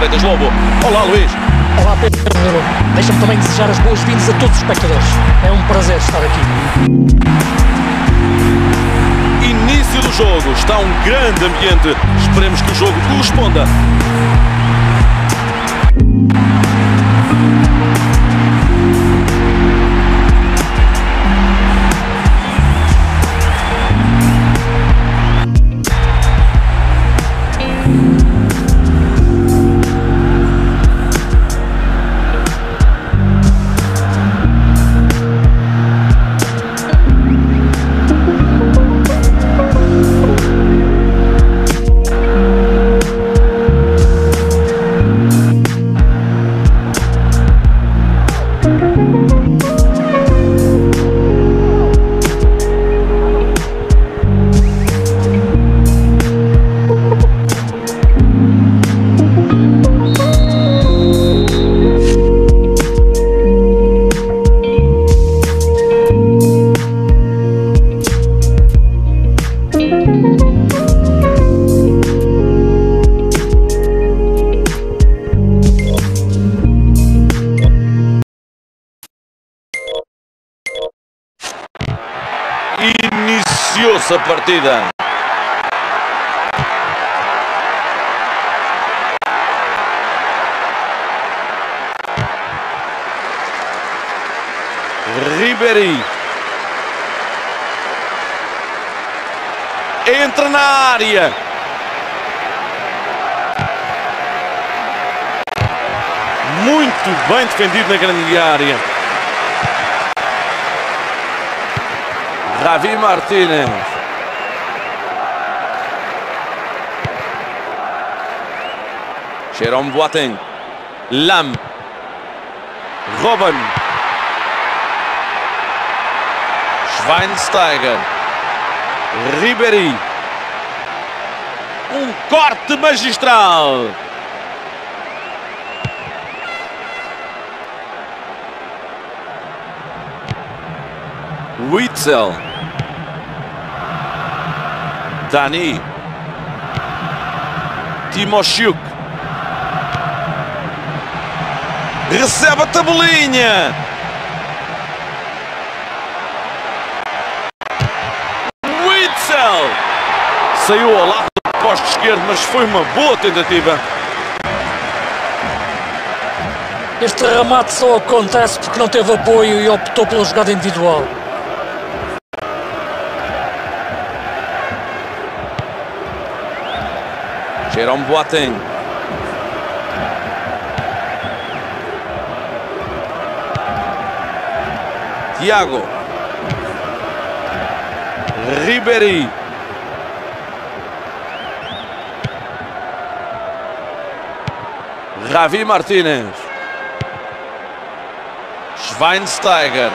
Freitas Lobo. Olá, Luís. Olá, Pedro. Deixa-me também desejar as boas-vindas a todos os espectadores. É um prazer estar aqui. Início do jogo. Está um grande ambiente. Esperemos que o jogo corresponda. Partida. Ribéry. Entra na área. Muito bem defendido na grande área. Javi Martínez. Jerome Boateng. Lam. Robben. Schweinsteiger. Ribéry. Um corte magistral. Witzel. Dani. Timoshiuk. Recebe a tabelinha. Witzel. Saiu ao lado do posto esquerdo, mas foi uma boa tentativa. Este remate só acontece porque não teve apoio e optou pela jogada individual. Jerome Boateng. Thiago. Ribéry. Javi Martínez. Schweinsteiger.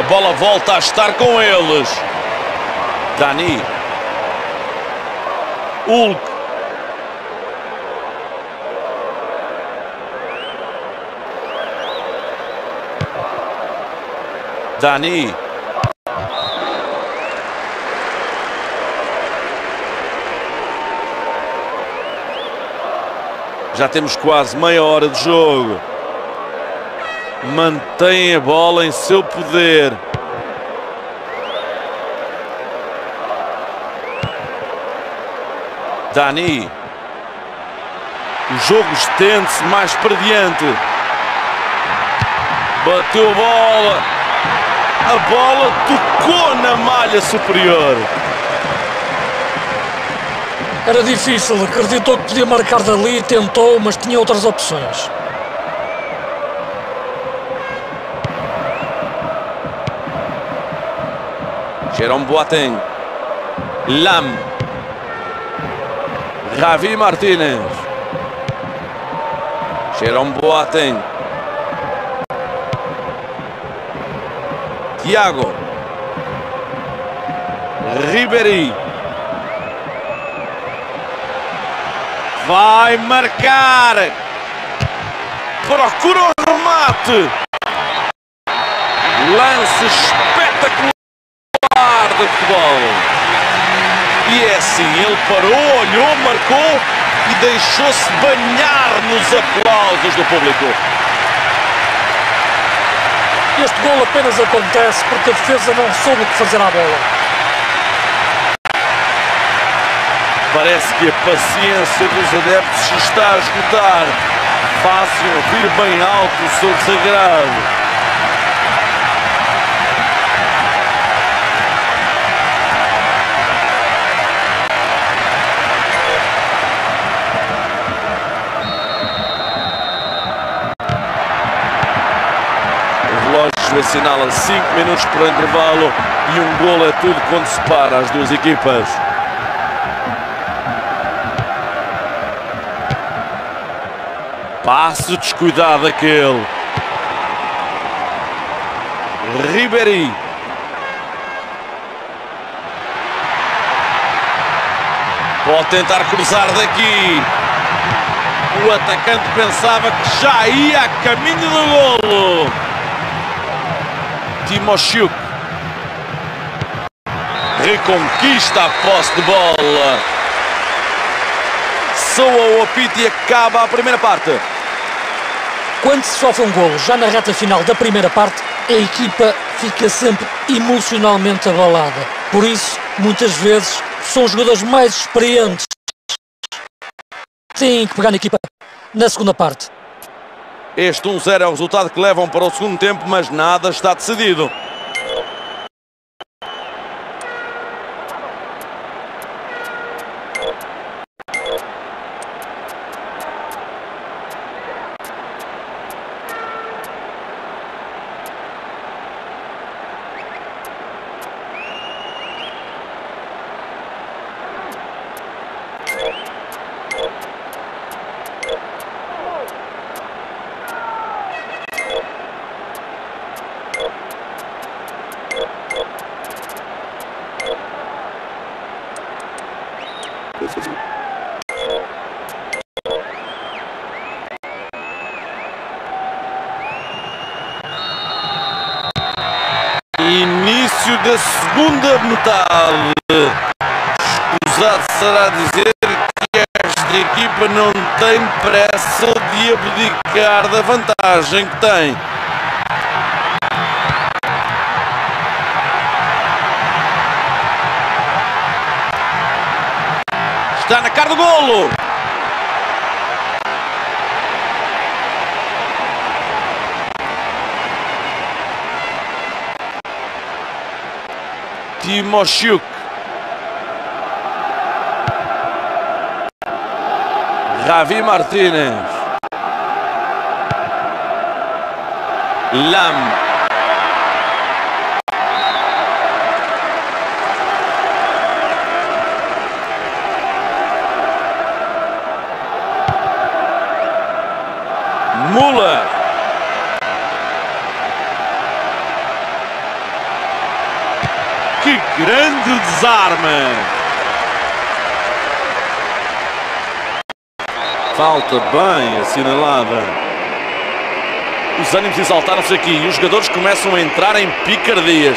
A bola volta a estar com eles. Dani. Hulk. Dani. Já temos quase meia hora de jogo. Mantém a bola em seu poder. Dani. O jogo estende-se mais para diante. Bateu a bola. A bola tocou na malha superior. Era difícil, acreditou que podia marcar dali, tentou, mas tinha outras opções. Jerome Boateng. Lam. Javi Martínez. Jerome Boateng. Thiago. Ribéry. Vai marcar. Procura o remate. Lance espetacular de futebol. E é assim, ele parou, olhou, marcou e deixou-se banhar nos aplausos do público. Este gol apenas acontece porque a defesa não soube o que fazer à bola. Parece que a paciência dos adeptos está a esgotar. Fácil ouvir bem alto o seu sagrado. Assinala 5 minutos por intervalo e um gol é tudo quando separa as duas equipas. Passo descuidado aquele. Ribéry. Pode tentar cruzar daqui. O atacante pensava que já ia a caminho do golo. Timoshuk. Reconquista a posse de bola. Soa o apito e acaba a primeira parte. Quando se sofre um golo já na reta final da primeira parte, a equipa fica sempre emocionalmente abalada. Por isso, muitas vezes, são os jogadores mais experientes que têm que pegar na equipa na segunda parte. Este 1-0 é o resultado que levam para o segundo tempo, mas nada está decidido. Início da segunda metade. Escusado será dizer que esta equipa não tem pressa de abdicar da vantagem que tem. Está na cara do golo. Timoshuk. Javi Martínez. Lam. Que grande desarme! Falta bem assinalada. Os ânimos exaltaram-se aqui e os jogadores começam a entrar em picardias.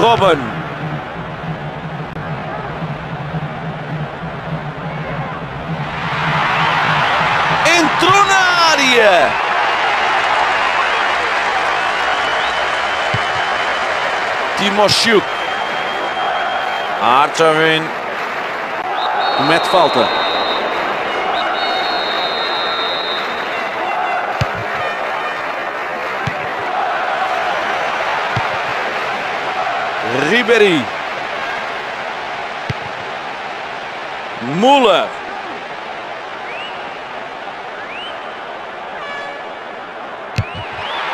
Robin. Na área. Timoshuk. Archavin. Comete falta. Ribéry. Müller.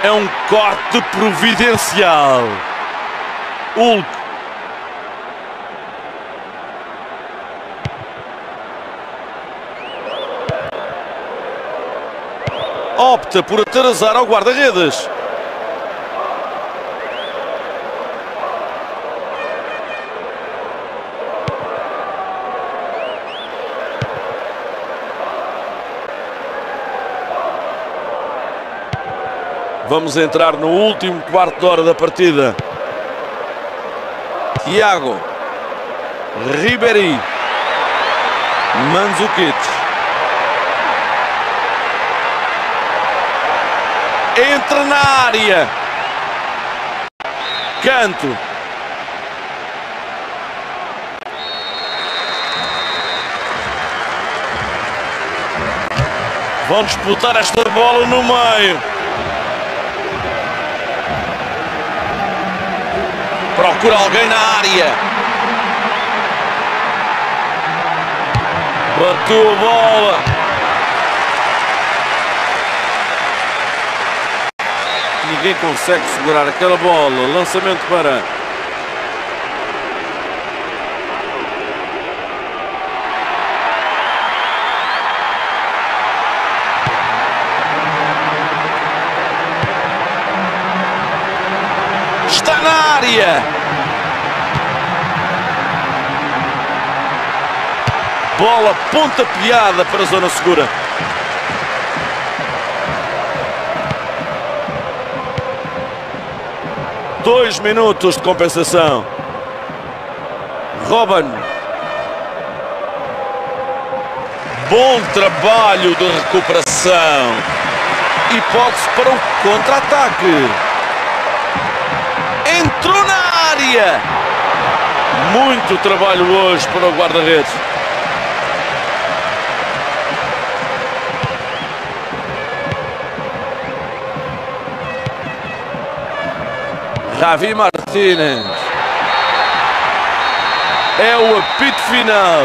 É um corte providencial. Hulk. Opta por atrasar ao guarda-redes. Vamos entrar no último quarto de hora da partida. Tiago. Ribéry. Mandzukic. Entra na área. Canto. Vão disputar esta bola no meio. Procura alguém na área. Bateu a bola. Ninguém consegue segurar aquela bola. Lançamento para área. Bola ponta piada para a zona segura. Dois minutos de compensação. Robin. Bom trabalho de recuperação. Hipótese para o contra-ataque entrou na área. Muito trabalho hoje para o guarda-redes. Javi Martínez. É o apito final.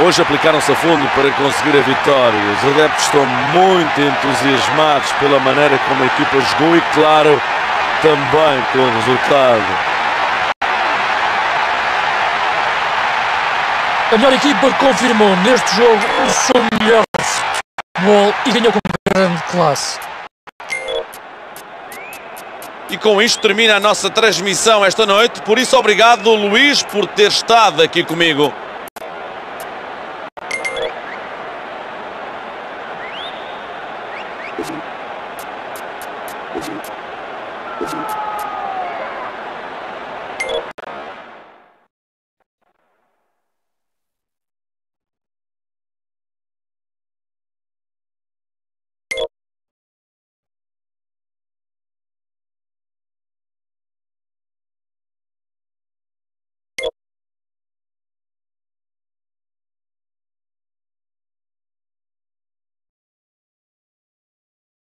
Hoje aplicaram-se a fundo para conseguir a vitória. Os adeptos estão muito entusiasmados pela maneira como a equipa jogou e, claro, também pelo resultado. A melhor equipa confirmou neste jogo o seu melhor futebol e ganhou com grande classe. E com isto termina a nossa transmissão esta noite. Por isso, obrigado, Luís, por ter estado aqui comigo.